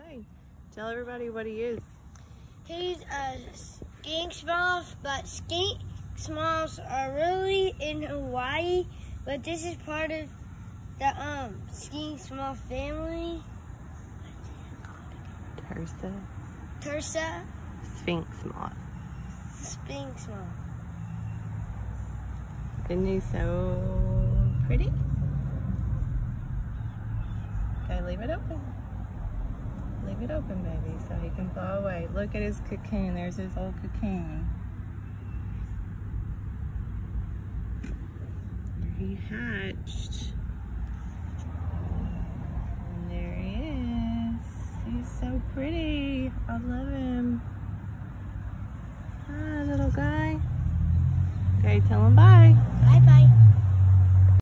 Hi. Tell everybody what he is. He's a skink sloth, but skink sloths are really in Hawaii, but this is part of the um skink sloth family. Tersa. Tersa Sphinx moth. skink sloth. Isn't he so pretty? Okay, leave it open. Leave it open, baby, so he can fly away. Look at his cocoon. There's his old cocoon. He hatched. And there he is. He's so pretty. I love him. Hi, little guy. Okay, tell him bye. Bye bye.